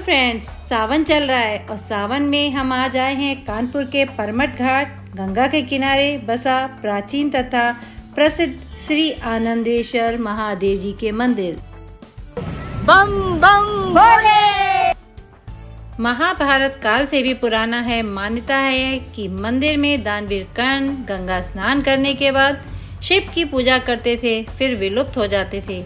Friends सावन चल रहा है और सावन में हम आज आए हैं कानपुर के परमट घाट गंगा के किनारे बसा प्राचीन तथा प्रसिद्ध श्री आनंदेश्वर महादेव जी के मंदिर। बम बम भोले! महाभारत काल से भी पुराना है मान्यता है कि मंदिर में दानवीर कर्ण गंगा स्नान करने के बाद शिव की पूजा करते थे फिर विलुप्त हो जाते थे।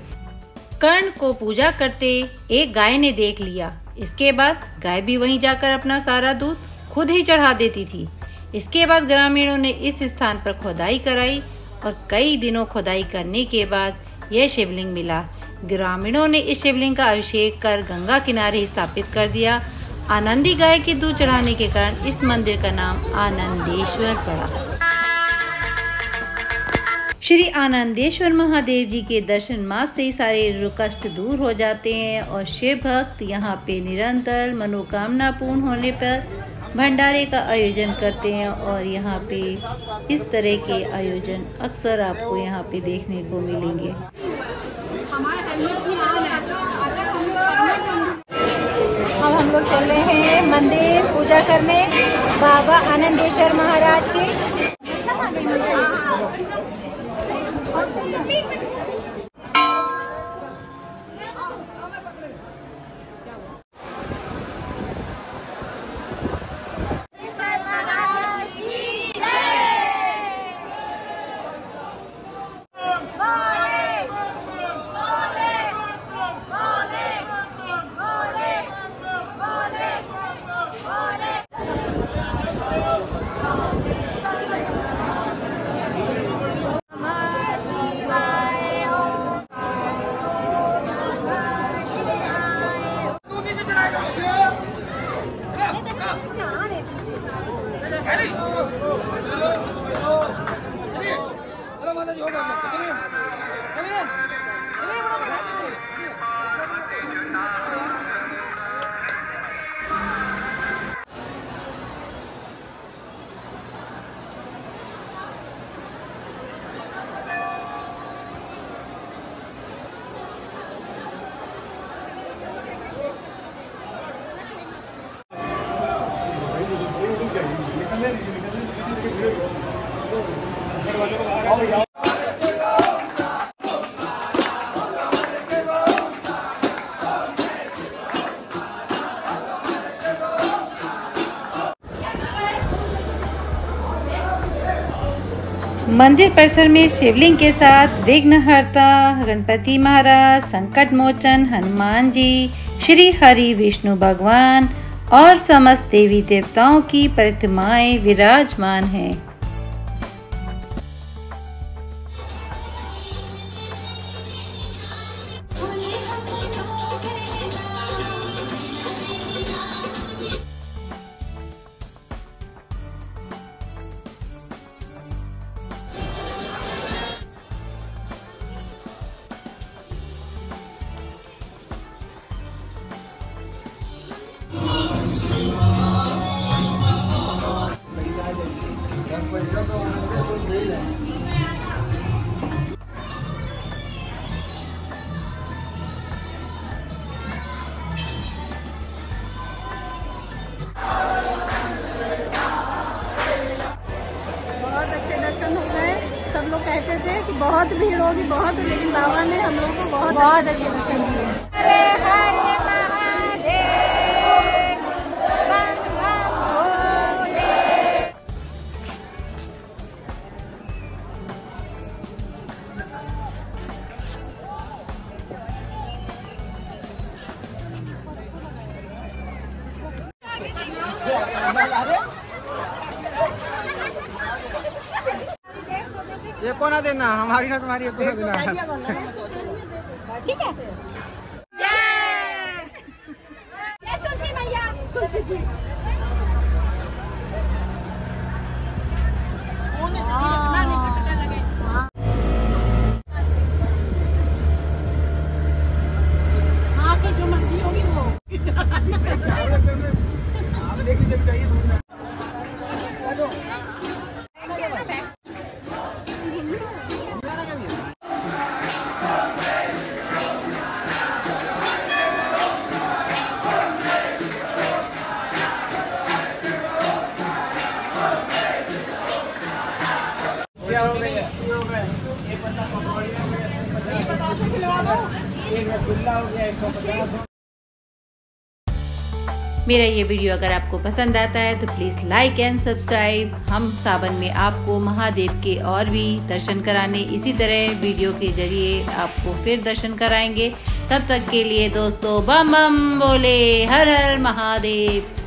कर्ण को पूजा करते एक गाय ने देख लिया। इसके बाद गाय भी वहीं जाकर अपना सारा दूध खुद ही चढ़ा देती थी। इसके बाद ग्रामीणों ने इस स्थान पर खुदाई कराई और कई दिनों खुदाई करने के बाद यह शिवलिंग मिला। ग्रामीणों ने इस शिवलिंग का अभिषेक कर गंगा किनारे स्थापित कर दिया। आनंदी गाय के दूध चढ़ाने के कारण इस मंदिर का नाम आनंदेश्वर पड़ा। श्री आनंदेश्वर महादेव जी के दर्शन मात्र से ही सारे कष्ट दूर हो जाते हैं और शिव भक्त यहाँ पे निरंतर मनोकामना पूर्ण होने पर भंडारे का आयोजन करते हैं और यहाँ पे इस तरह के आयोजन अक्सर आपको यहाँ पे देखने को मिलेंगे। अब हम लोग चल रहे हैं मंदिर पूजा करने बाबा आनंदेश्वर महाराज की। मंदिर परिसर में शिवलिंग के साथ विघ्नहर्ता गणपति महाराज, संकट मोचन, हनुमान जी, श्री हरि विष्णु भगवान और समस्त देवी देवताओं की प्रतिमाएँ विराजमान हैं। कहते थे कि बहुत भीड़ होगी, बहुत, लेकिन बाबा ने हम लोग को बहुत बहुत अच्छे दर्शन दिए ये कोना देना? हमारी ना तुम्हारी ये कोना देना? ठीक है। मेरा ये वीडियो अगर आपको पसंद आता है तो प्लीज़ लाइक एंड सब्सक्राइब हम सावन में आपको महादेव के और भी दर्शन कराने इसी तरह वीडियो के ज़रिए आपको फिर दर्शन कराएँगे। तब तक के लिए दोस्तों, बम बम बोले, हर हर महादेव।